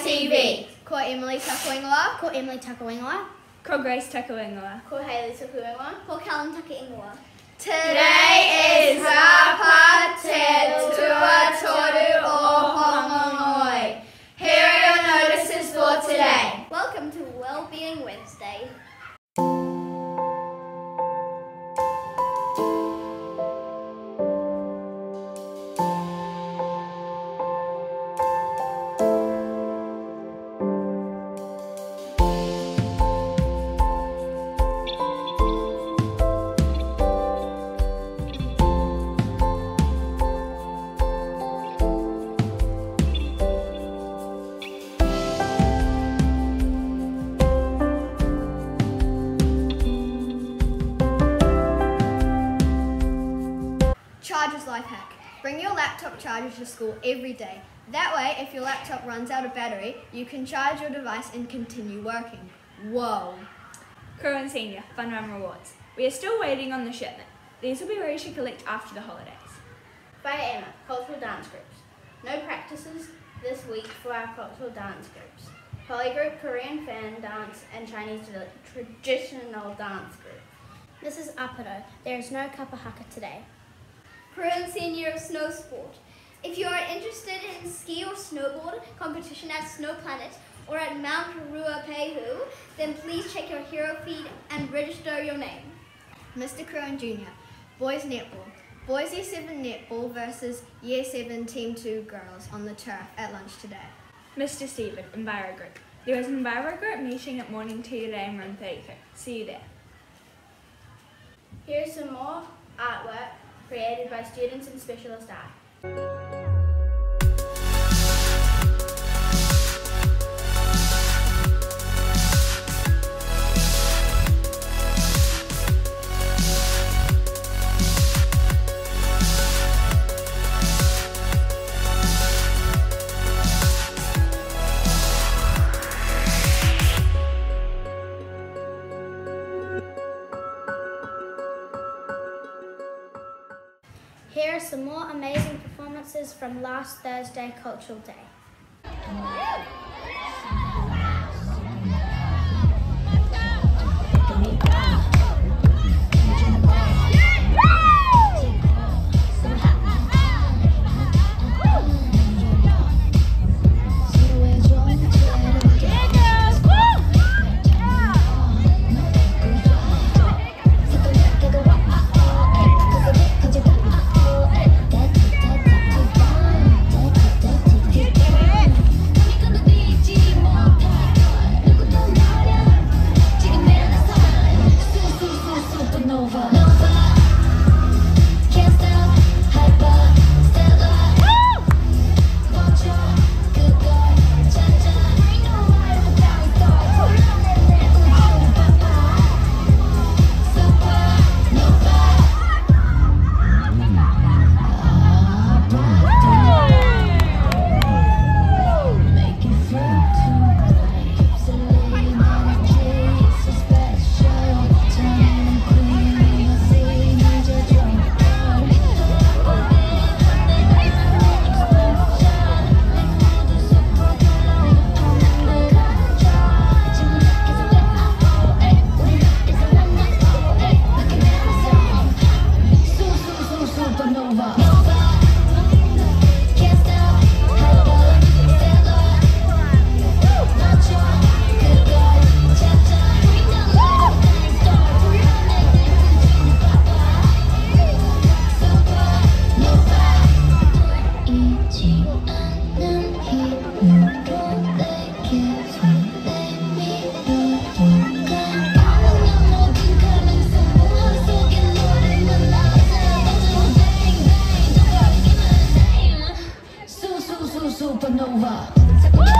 TV. Ko Emily Takuingoa. Ko Emily Takawengoa. Ko Grace Takawengoa. Ko Hayley Takuingoa. Ko Callum Takaingoa. Today is Chargers life hack. Bring your laptop charger to school every day. That way, if your laptop runs out of battery, you can charge your device and continue working. Whoa. Curran Senior, Fun Run Rewards. We are still waiting on the shipment. These will be ready to collect after the holidays. By Emma, cultural dance groups. No practices this week for our cultural dance groups. Polygroup, Korean fan dance, and Chinese traditional dance group. This is Aparo. There is no kapahaka today. Korean Senior Snow Sport. If you are interested in ski or snowboard competition at Snow Planet or at Mount Ruapehu, then please check your hero feed and register your name. Mr. Curran Jr. Boys Netball. Boys Year 7 Netball versus Year 7 Team 2 girls on the turf at lunch today. Mr. Stephen, Enviro Group. There is an Enviro Group meeting at morning tea today in room 32. See you there. Here's some more artwork created by students and specialist. Here are some more amazing performances from last Thursday Cultural Day. to supernova.